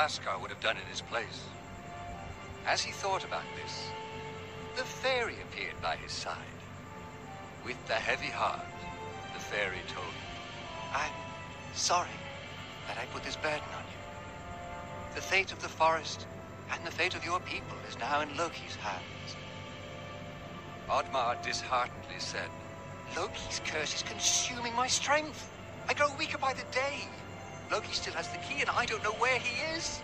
Vaskar would have done in his place. As he thought about this, the fairy appeared by his side. With the heavy heart, the fairy told him, I'm sorry that I put this burden on you. The fate of the forest and the fate of your people is now in Loki's hands. Oddmar disheartenedly said, Loki's curse is consuming my strength. I grow weaker by the day. Loki still has the key, and I don't know where he is.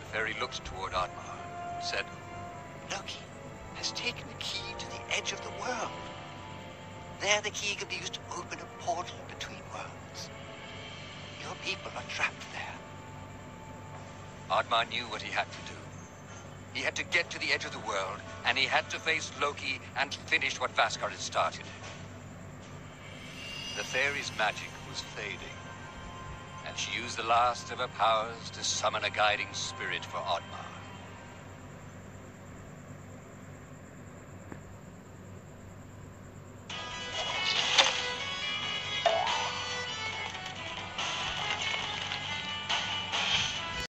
The fairy looked toward Oddmar and said, Loki has taken the key to the edge of the world. There the key can be used to open a portal between worlds. Your people are trapped there. Oddmar knew what he had to do. He had to get to the edge of the world, and he had to face Loki and finish what Vaskar had started. The fairy's magic was fading, and she used the last of her powers to summon a guiding spirit for Oddmar.